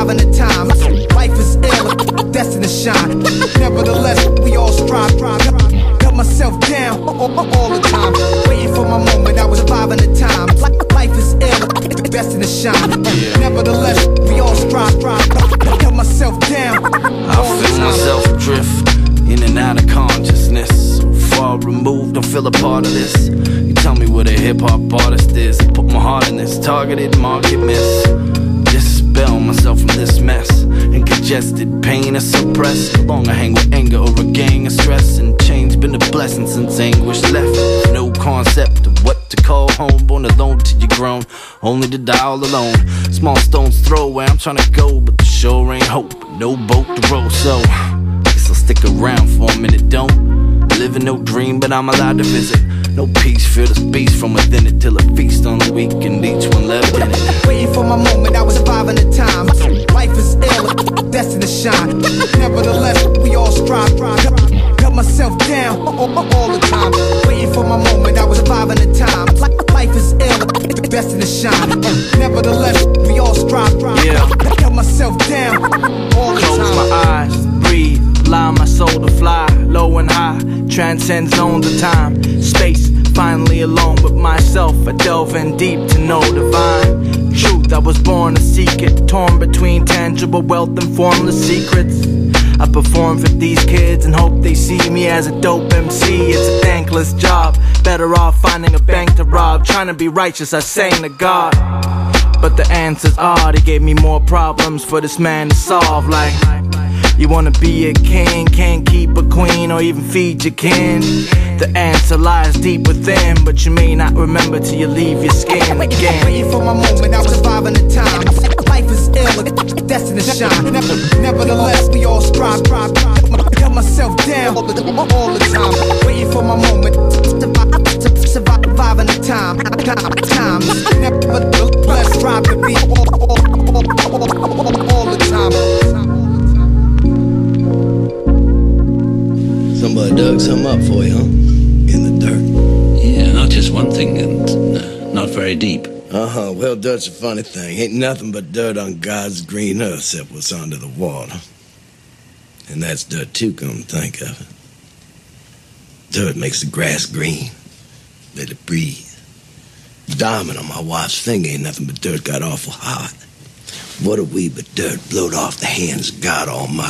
surviving the time. Life is ill, destined to shine. Nevertheless, we all strive, strive, strive. Cut myself down all the time. Waiting for my moment, I was surviving the time. Life is ill, destined to shine. Nevertheless, we all strive, strive, strive. Cut myself down. I feel myself drift in and out of consciousness. Far removed, don't feel a part of this. You tell me what a hip hop artist is. Put my heart in this targeted market miss. Myself from this mess. And congested pain is suppressed. No longer hang with anger or a gang of stress. And change been a blessing since anguish left. No concept of what to call home. Born alone till you're grown. Only to die all alone. Small stones throw where I'm trying to go. But the shore ain't hope. No boat to row. So. Guess I'll stick around for a minute, don't Living no dream, but I'm allowed to visit No peace, feel this beast from within it Till a feast on the weak and each one left in it Waiting for my moment, I was surviving destined to shine. Nevertheless, we all strive. Cut myself down all the time. Waiting for my moment, I was surviving the time. Life is ill, the best in the shine. Nevertheless, we all strive. Yeah. Cut myself down all the Close time. my eyes, breathe, allow my soul to fly, low and high, transcend zones of time, space. Finally alone with myself, I delve in deep to know divine. I was born to seek it, torn between tangible wealth and formless secrets. I perform for these kids and hope they see me as a dope MC. It's a thankless job, better off finding a bank to rob. Trying to be righteous, I sang to God. But the answers are, they gave me more problems for this man to solve. Like, you wanna be a king, can't keep a queen or even feed your kin. The answer lies deep within, but you may not remember till you leave your skin again. For my moment, all the, all the time. Waiting for my moment, survive, surviving the time. Time, time. Nevertheless, strive to be all, all, all, all, all the time. Somebody dug something up for you, huh? In the dirt. Yeah, not just one thing, and not very deep. Uh huh. Well, dirt's a funny thing. Ain't nothing but dirt on God's green earth except what's under the water. And that's dirt too, come to think of it. Dirt makes the grass green. Let it breathe. Diamond on my wife's finger ain't nothing but dirt got awful hot. What are we but dirt blowed off the hands of God Almighty?